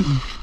Mm-hmm.